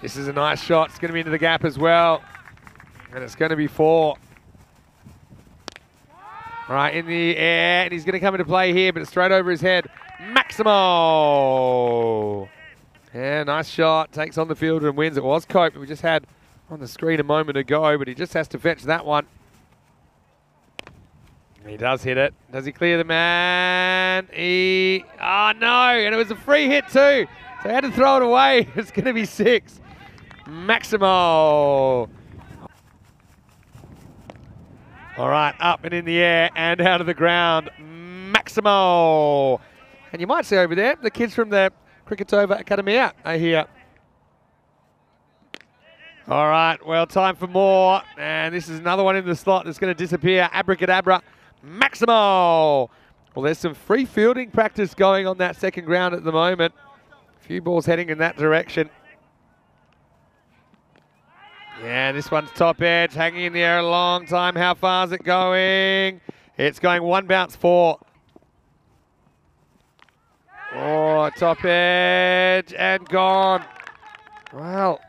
This is a nice shot. It's going to be into the gap as well. And it's going to be four. Right in the air, and he's going to come into play here, but it's straight over his head. Maximo. Yeah, nice shot. Takes on the fielder and wins. It was Cope. We just had on the screen a moment ago, but he just has to fetch that one. He does hit it. Does he clear the man? He. Oh, no. And it was a free hit, too. So he had to throw it away. It's going to be six. Maximo. All right, up and in the air and out of the ground. Maximo. And you might see over there, the kids from the Cricketova Academy out are here. All right, well, time for more. And this is another one in the slot that's going to disappear. Abracadabra, Maximo. Well, there's some free fielding practice going on that second ground at the moment. A few balls heading in that direction. Yeah, this one's top edge, hanging in the air a long time. How far is it going? It's going one bounce four. Oh, top edge and gone. Well,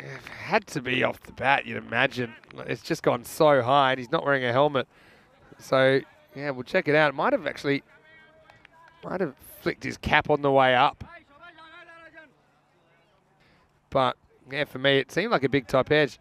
it had to be off the bat, you'd imagine. It's just gone so high, and he's not wearing a helmet. So, yeah, we'll check it out. It might have actually, might have flicked his cap on the way up. But yeah, for me, it seemed like a big top edge.